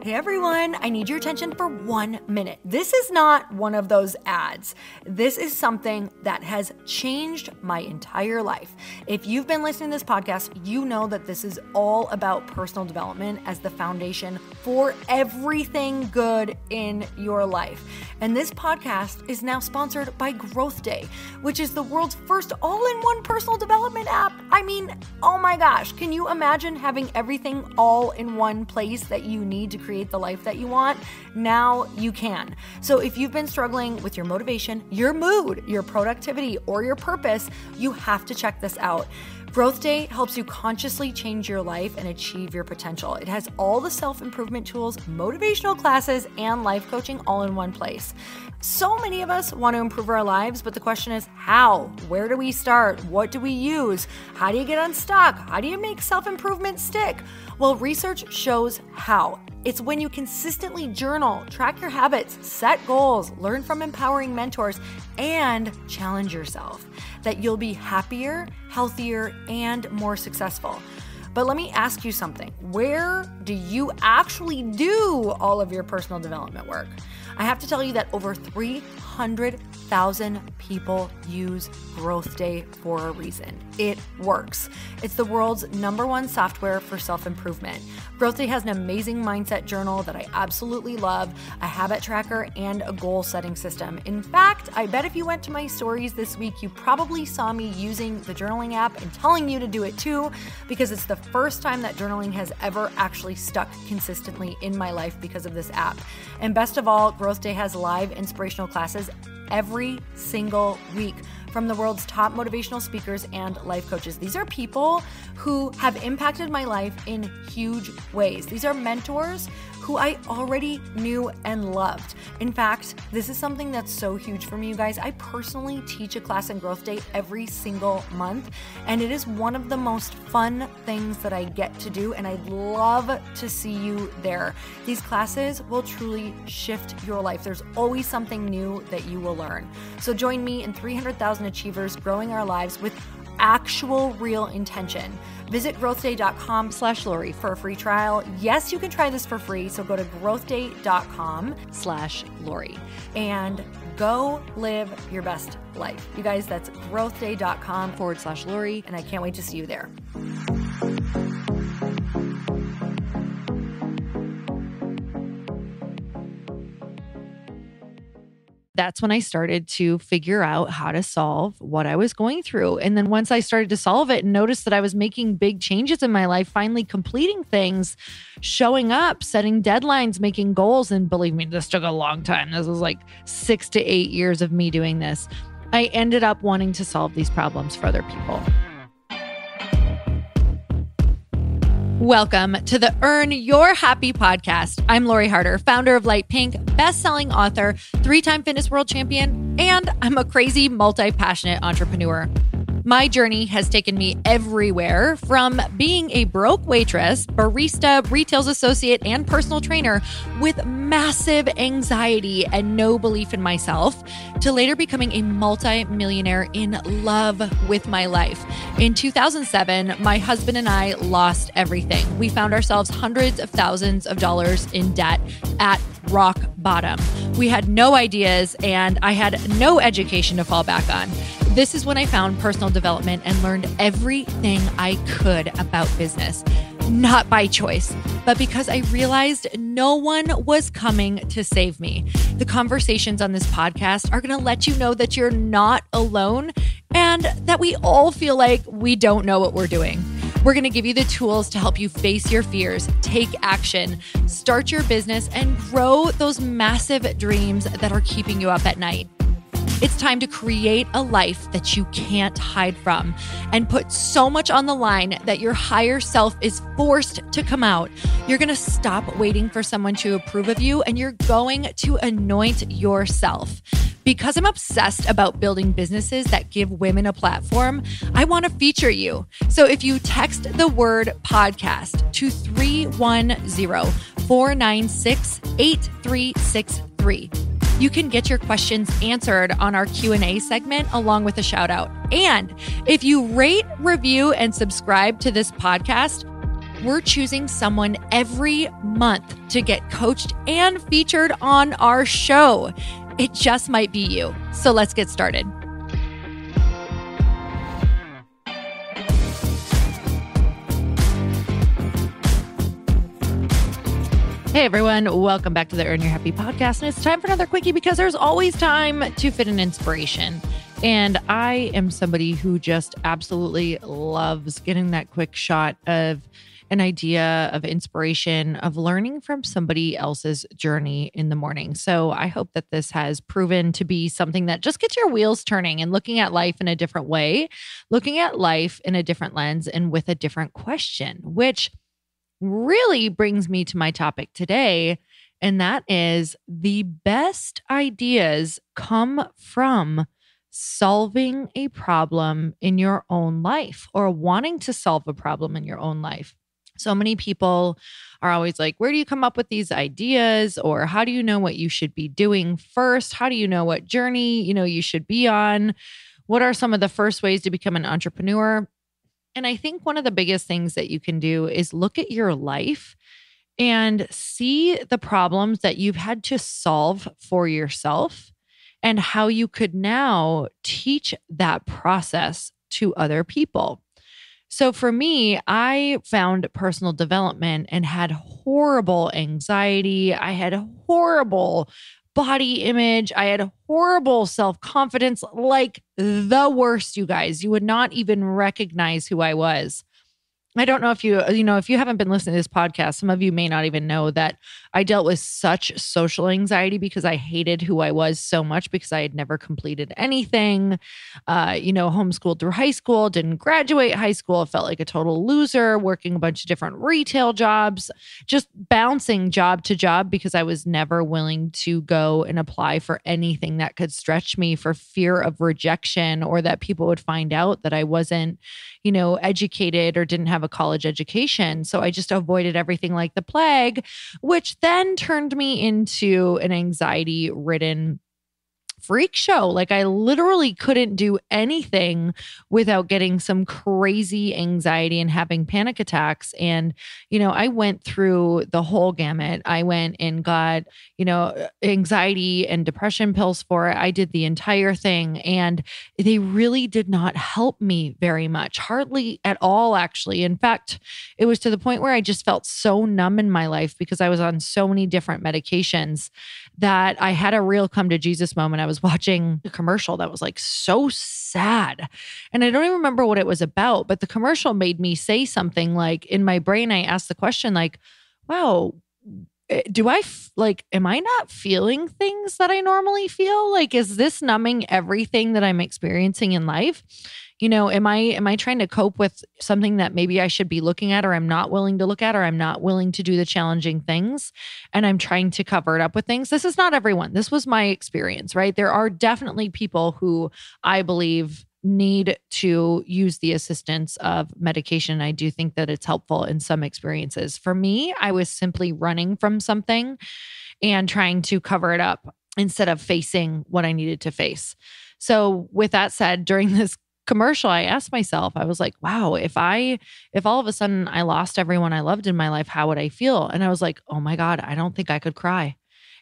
Hey everyone, I need your attention for one minute. This is not one of those ads. This is something that has changed my entire life. If you've been listening to this podcast, you know that this is all about personal development as the foundation for everything good in your life. And this podcast is now sponsored by Growth Day, which is the world's first all in one personal development app. I mean, oh my gosh, can you imagine having everything all in one place that you need to create the life that you want, now you can. So if you've been struggling with your motivation, your mood, your productivity, or your purpose, you have to check this out. Growth Day helps you consciously change your life and achieve your potential. It has all the self improvement tools, motivational classes, and life coaching all in one place. So many of us want to improve our lives, but the question is how? Where do we start? What do we use? How do you get unstuck? How do you make self improvement stick? Well, research shows how. It's when you consistently journal, track your habits, set goals, learn from empowering mentors, and challenge yourself that you'll be happier, healthier, and more successful. But let me ask you something where do you actually do all of your personal development work? I have to tell you that over 300,000 people use Growth Day for a reason. It works. It's the world's number one software for self improvement. Growth Day has an amazing mindset journal that I absolutely love, a habit tracker, and a goal setting system. In fact, I bet if you went to my stories this week, you probably saw me using the journaling app and telling you to do it too, because it's the first time that journaling has ever actually stuck consistently in my life because of this app. And best of all, Growth Day has live inspirational classes every single week from the world's top motivational speakers and life coaches. These are people who have impacted my life in huge ways. These are mentors who I already knew and loved. In fact, this is something that's so huge for me, you guys. I personally teach a class in Growth Day every single month, and it is one of the most fun things that I get to do, and I'd love to see you there. These classes will truly shift your life. There's always something new that you will learn. So join me in 300,000 Achievers growing our lives with actual real intention. Visit growthday.com slash Lori for a free trial. Yes, you can try this for free. So go to growthday.com slash Lori and go live your best life. You guys, that's growthday.com forward slash Lori. And I can't wait to see you there. That's when I started to figure out how to solve what I was going through. And then once I started to solve it and noticed that I was making big changes in my life, finally completing things, showing up, setting deadlines, making goals. And believe me, this took a long time. This was like six to eight years of me doing this. I ended up wanting to solve these problems for other people. Welcome to the Earn Your Happy podcast. I'm Lori Harder, founder of Lite Pink, best-selling author, three-time fitness world champion, and I'm a crazy multi-passionate entrepreneur. My journey has taken me everywhere from being a broke waitress, barista, retail associate, and personal trainer with massive anxiety and no belief in myself to later becoming a multi-millionaire in love with my life. In 2007, my husband and I lost everything. We found ourselves hundreds of thousands of dollars in debt at rock bottom. We had no ideas and I had no education to fall back on. This is when I found personal development and learned everything I could about business. Not by choice, but because I realized no one was coming to save me. The conversations on this podcast are going to let you know that you're not alone and that we all feel like we don't know what we're doing. We're going to give you the tools to help you face your fears, take action, start your business, and grow those massive dreams that are keeping you up at night. It's time to create a life that you can't hide from and put so much on the line that your higher self is forced to come out. You're going to stop waiting for someone to approve of you and you're going to anoint yourself. Because I'm obsessed about building businesses that give women a platform, I want to feature you. So if you text the word podcast to 310 496 8363, you can get your questions answered on our Q&A segment along with a shout out. And if you rate, review and subscribe to this podcast, we're choosing someone every month to get coached and featured on our show. It just might be you. So let's get started. Hey everyone, welcome back to the Earn Your Happy podcast. And it's time for another quickie because there's always time to fit an inspiration. And I am somebody who just absolutely loves getting that quick shot of an idea of inspiration of learning from somebody else's journey in the morning. So I hope that this has proven to be something that just gets your wheels turning and looking at life in a different way, looking at life in a different lens and with a different question, which really brings me to my topic today. And that is the best ideas come from solving a problem in your own life or wanting to solve a problem in your own life. So many people are always like, Where do you come up with these ideas? Or how do you know what you should be doing first? How do you know what journey, you know, you should be on? What are some of the first ways to become an entrepreneur? And I think one of the biggest things that you can do is look at your life and see the problems that you've had to solve for yourself and how you could now teach that process to other people. So for me, I found personal development and had horrible anxiety. I had horrible body image. I had horrible self confidence, like the worst, you guys. You would not even recognize who I was. I don't know if you, you know, if you haven't been listening to this podcast, some of you may not even know that I dealt with such social anxiety because I hated who I was so much because I had never completed anything. Uh, you know, homeschooled through high school, didn't graduate high school, felt like a total loser, working a bunch of different retail jobs, just bouncing job to job because I was never willing to go and apply for anything that could stretch me for fear of rejection or that people would find out that I wasn't, you know, educated or didn't have a college education. So I just avoided everything like the plague, which then turned me into an anxiety ridden freak show. Like I literally couldn't do anything without getting some crazy anxiety and having panic attacks. And, you know, I went through the whole gamut. I went and got, you know, anxiety and depression pills for it. I did the entire thing. And they really did not help me very much, hardly at all, actually. In fact, it was to the point where I just felt so numb in my life because I was on so many different medications that I had a real come to Jesus moment. I was watching a commercial that was like so sad. And I don't even remember what it was about, but the commercial made me say something like in my brain, I asked the question, like, wow, eh, do I f- like, am I not feeling things that I normally feel? Like, is this numbing everything that I'm experiencing in life? You know am i am i trying to cope with something that maybe i should be looking at or i'm not willing to look at or i'm not willing to do the challenging things and i'm trying to cover it up with things this is not everyone this was my experience right there are definitely people who i believe need to use the assistance of medication. I do think that it's helpful in some experiences. For me, I was simply running from something and trying to cover it up instead of facing what I needed to face. So, with that said, during this commercial, I asked myself, I was like, wow, if I, if all of a sudden I lost everyone I loved in my life, how would I feel? And I was like, oh my God, I don't think I could cry.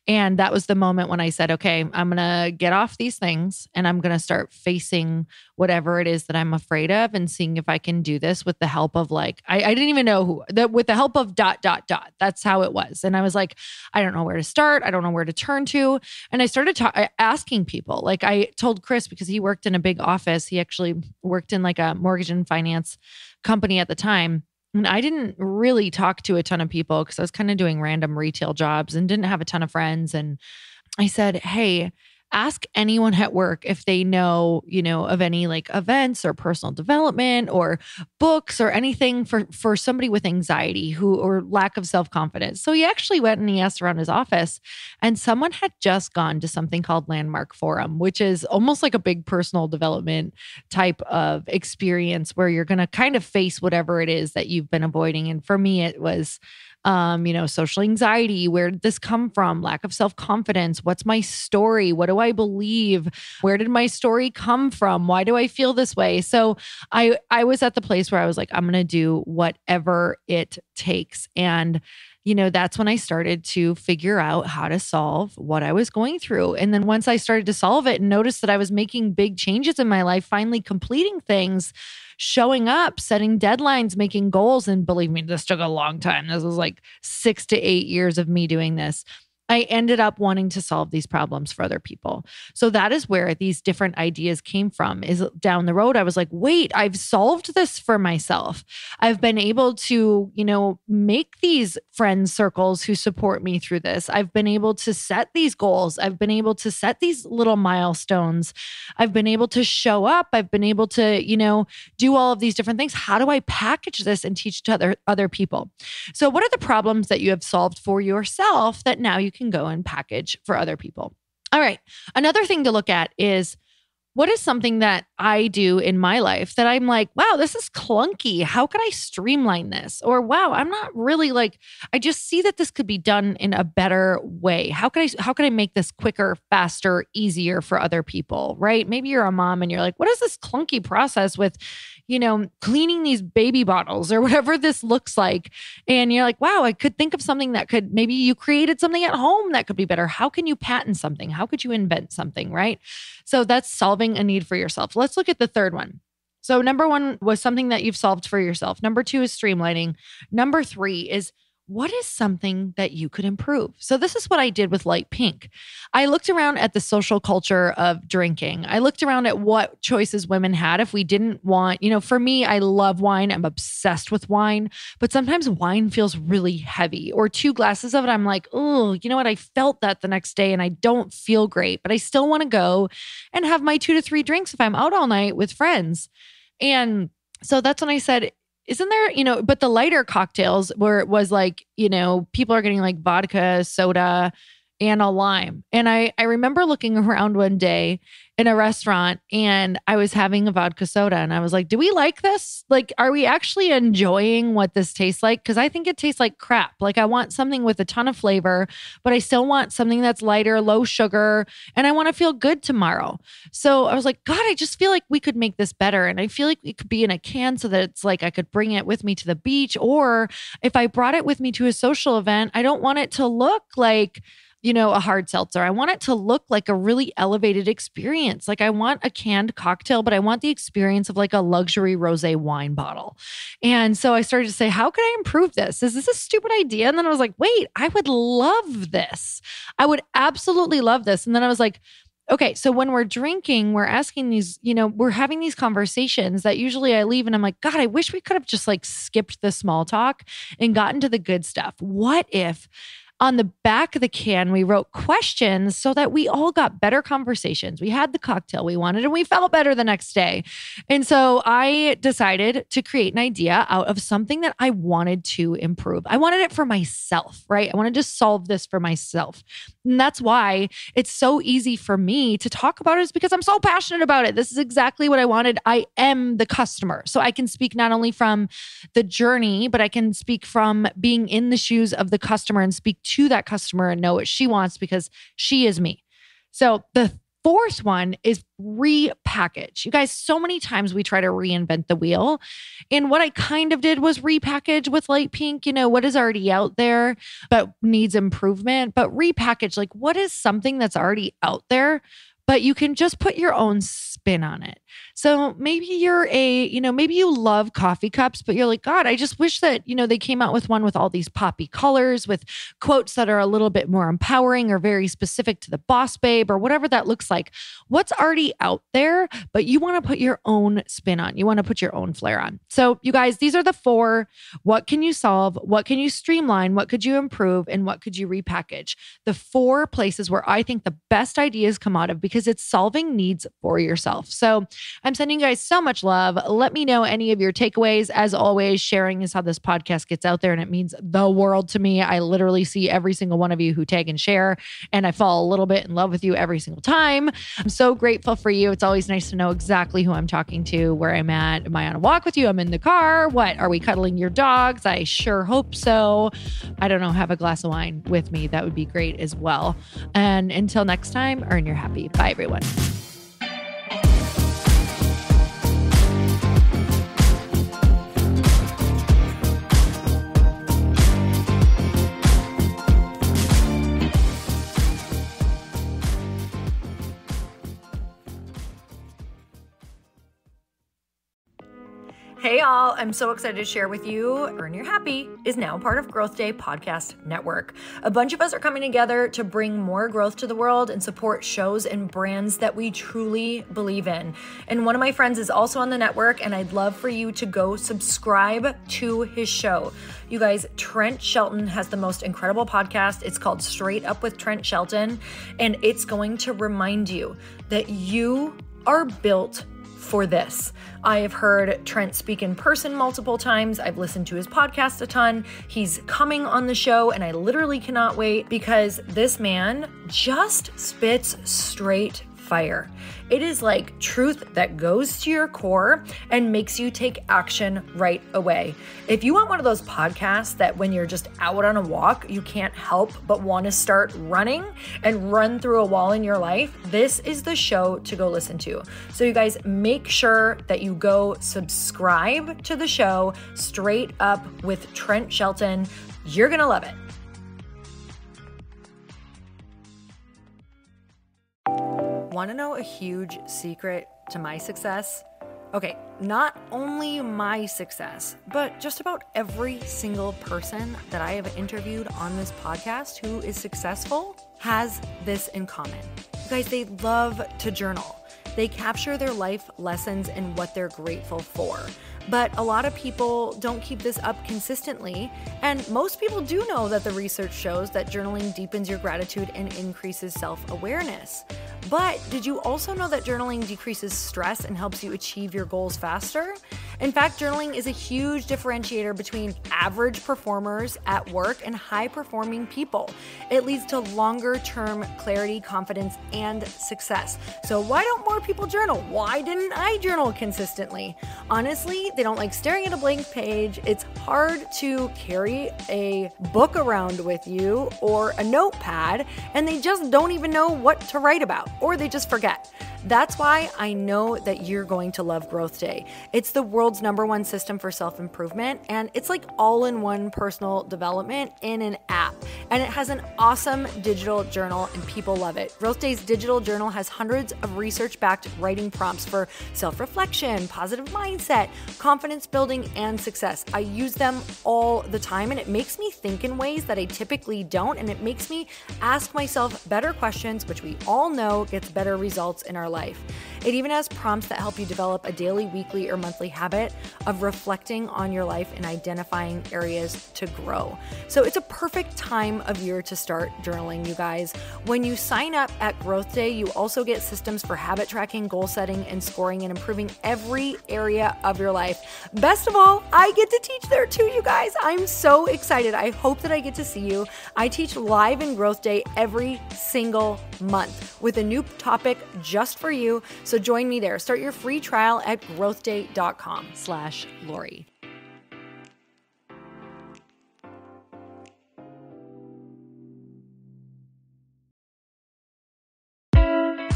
And that was the moment when I said, okay, I'm going to get off these things and I'm going to start facing whatever it is that I'm afraid of and seeing if I can do this with the help of like, I, I didn't even know who, that with the help of dot, dot, dot. That's how it was. And I was like, I don't know where to start. I don't know where to turn to. And I started ta- uh, asking people. Like I told Chris, because he worked in a big office, he actually worked in like a mortgage and finance company at the time. And I didn't really talk to a ton of people because I was kind of doing random retail jobs and didn't have a ton of friends. And I said, Hey, ask anyone at work if they know, you know, of any like events or personal development or books or anything for for somebody with anxiety who or lack of self-confidence. So he actually went and he asked around his office and someone had just gone to something called Landmark Forum, which is almost like a big personal development type of experience where you're going to kind of face whatever it is that you've been avoiding and for me it was um, you know, social anxiety. Where did this come from? Lack of self confidence. What's my story? What do I believe? Where did my story come from? Why do I feel this way? So I I was at the place where I was like, I'm gonna do whatever it takes. And you know, that's when I started to figure out how to solve what I was going through. And then once I started to solve it and noticed that I was making big changes in my life, finally completing things, showing up, setting deadlines, making goals. And believe me, this took a long time. This was like six to eight years of me doing this. I ended up wanting to solve these problems for other people. So that is where these different ideas came from. Is down the road I was like, "Wait, I've solved this for myself. I've been able to, you know, make these friend circles who support me through this. I've been able to set these goals. I've been able to set these little milestones. I've been able to show up. I've been able to, you know, do all of these different things. How do I package this and teach to other other people?" So what are the problems that you have solved for yourself that now you can go and package for other people. All right. Another thing to look at is what is something that I do in my life that I'm like, wow, this is clunky. How could I streamline this? Or wow, I'm not really like, I just see that this could be done in a better way. How could I how can I make this quicker, faster, easier for other people? Right? Maybe you're a mom and you're like, what is this clunky process with you know, cleaning these baby bottles or whatever this looks like. And you're like, wow, I could think of something that could maybe you created something at home that could be better. How can you patent something? How could you invent something? Right. So that's solving a need for yourself. Let's look at the third one. So, number one was something that you've solved for yourself. Number two is streamlining. Number three is what is something that you could improve? So, this is what I did with Lite Pink. I looked around at the social culture of drinking. I looked around at what choices women had if we didn't want, you know, for me, I love wine. I'm obsessed with wine, but sometimes wine feels really heavy, or two glasses of it, I'm like, oh, you know what? I felt that the next day and I don't feel great, but I still want to go and have my two to three drinks if I'm out all night with friends. And so that's when I said, isn't there, you know, but the lighter cocktails where it was like, you know, people are getting like vodka, soda, and a lime. And I I remember looking around one day in a restaurant and I was having a vodka soda and I was like, "Do we like this? Like are we actually enjoying what this tastes like?" Cuz I think it tastes like crap. Like I want something with a ton of flavor, but I still want something that's lighter, low sugar, and I want to feel good tomorrow. So I was like, "God, I just feel like we could make this better." And I feel like it could be in a can so that it's like I could bring it with me to the beach or if I brought it with me to a social event, I don't want it to look like you know, a hard seltzer. I want it to look like a really elevated experience. Like I want a canned cocktail, but I want the experience of like a luxury rosé wine bottle. And so I started to say, how can I improve this? Is this a stupid idea? And then I was like, wait, I would love this. I would absolutely love this. And then I was like, okay, so when we're drinking, we're asking these, you know, we're having these conversations that usually I leave and I'm like, God, I wish we could have just like skipped the small talk and gotten to the good stuff. What if on the back of the can, we wrote questions so that we all got better conversations. We had the cocktail we wanted and we felt better the next day. And so I decided to create an idea out of something that I wanted to improve. I wanted it for myself, right? I wanted to solve this for myself. And that's why it's so easy for me to talk about it is because I'm so passionate about it. This is exactly what I wanted. I am the customer. So I can speak not only from the journey, but I can speak from being in the shoes of the customer and speak to that customer and know what she wants because she is me. So the fourth one is repackage. You guys, so many times we try to reinvent the wheel. And what I kind of did was repackage with Lite Pink, you know, what is already out there but needs improvement. But repackage, like what is something that's already out there, but you can just put your own spin on it. So maybe you're a, you know, maybe you love coffee cups, but you're like, God, I just wish that, you know, they came out with one with all these poppy colors, with quotes that are a little bit more empowering or very specific to the boss babe or whatever that looks like. What's already out there, but you want to put your own spin on, you want to put your own flair on. So, you guys, these are the four what can you solve? What can you streamline? What could you improve? And what could you repackage? The four places where I think the best ideas come out of because it's solving needs for yourself. So I'm sending you guys so much love. Let me know any of your takeaways. As always, sharing is how this podcast gets out there and it means the world to me. I literally see every single one of you who tag and share, and I fall a little bit in love with you every single time. I'm so grateful for you. It's always nice to know exactly who I'm talking to, where I'm at. Am I on a walk with you? I'm in the car. What? Are we cuddling your dogs? I sure hope so. I don't know. Have a glass of wine with me. That would be great as well. And until next time, earn your happy. Bye, everyone. Hey, all. I'm so excited to share with you Earn Your Happy is now part of Growth Day Podcast Network. A bunch of us are coming together to bring more growth to the world and support shows and brands that we truly believe in. And one of my friends is also on the network, and I'd love for you to go subscribe to his show. You guys, Trent Shelton has the most incredible podcast. It's called Straight Up with Trent Shelton, and it's going to remind you that you are built for this. I have heard Trent speak in person multiple times. I've listened to his podcast a ton. He's coming on the show, and I literally cannot wait because this man just spits straight fire. It is like truth that goes to your core and makes you take action right away. If you want one of those podcasts that when you're just out on a walk, you can't help but want to start running and run through a wall in your life, this is the show to go listen to. So, you guys, make sure that you go subscribe to the show straight up with Trent Shelton. You're going to love it. Want to know a huge secret to my success? Okay, not only my success, but just about every single person that I have interviewed on this podcast who is successful has this in common. You guys, they love to journal. They capture their life lessons and what they're grateful for. But a lot of people don't keep this up consistently. And most people do know that the research shows that journaling deepens your gratitude and increases self awareness. But did you also know that journaling decreases stress and helps you achieve your goals faster? In fact, journaling is a huge differentiator between average performers at work and high performing people. It leads to longer term clarity, confidence, and success. So, why don't more people journal? Why didn't I journal consistently? Honestly, they don't like staring at a blank page. It's hard to carry a book around with you or a notepad, and they just don't even know what to write about, or they just forget. That's why I know that you're going to love Growth Day. It's the world's number one system for self improvement, and it's like all in one personal development in an app. And it has an awesome digital journal, and people love it. Growth Day's digital journal has hundreds of research backed writing prompts for self reflection, positive mindset, confidence building, and success. I use them all the time, and it makes me think in ways that I typically don't, and it makes me ask myself better questions, which we all know gets better results in our life life. It even has prompts that help you develop a daily, weekly, or monthly habit of reflecting on your life and identifying areas to grow. So it's a perfect time of year to start journaling, you guys. When you sign up at Growth Day, you also get systems for habit tracking, goal setting, and scoring and improving every area of your life. Best of all, I get to teach there too, you guys. I'm so excited. I hope that I get to see you. I teach live in Growth Day every single month with a new topic just for you. So join me there. Start your free trial at growthday.com slash Lori.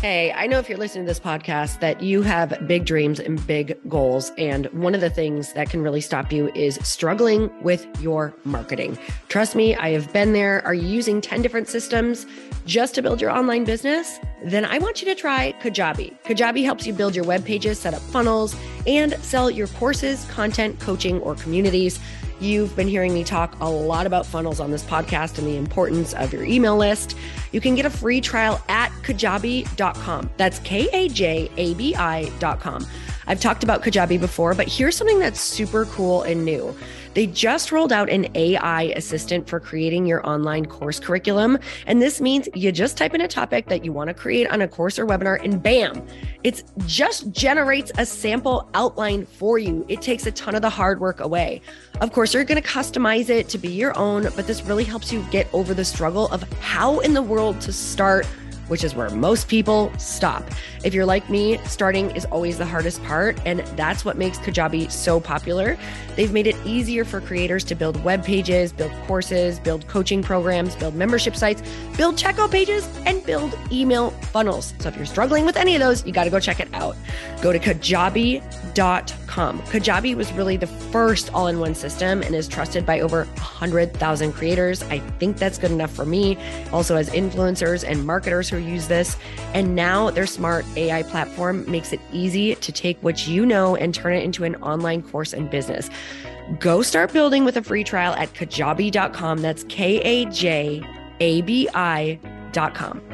Hey, I know if you're listening to this podcast that you have big dreams and big goals. And one of the things that can really stop you is struggling with your marketing. Trust me, I have been there. Are you using 10 different systems just to build your online business? Then I want you to try Kajabi. Kajabi helps you build your web pages, set up funnels, and sell your courses, content, coaching, or communities. You've been hearing me talk a lot about funnels on this podcast and the importance of your email list. You can get a free trial at kajabi.com. That's K A J A B I.com. I've talked about Kajabi before, but here's something that's super cool and new. They just rolled out an AI assistant for creating your online course curriculum. And this means you just type in a topic that you want to create on a course or webinar, and bam, it just generates a sample outline for you. It takes a ton of the hard work away. Of course, you're going to customize it to be your own, but this really helps you get over the struggle of how in the world to start which is where most people stop. If you're like me, starting is always the hardest part, and that's what makes Kajabi so popular. They've made it easier for creators to build web pages, build courses, build coaching programs, build membership sites, build checkout pages, and build email funnels. So if you're struggling with any of those, you got to go check it out. Go to kajabi.com. Kajabi was really the first all in one system and is trusted by over 100,000 creators. I think that's good enough for me. Also, as influencers and marketers who use this. And now their smart AI platform makes it easy to take what you know and turn it into an online course and business. Go start building with a free trial at kajabi.com. That's K A J A B I.com.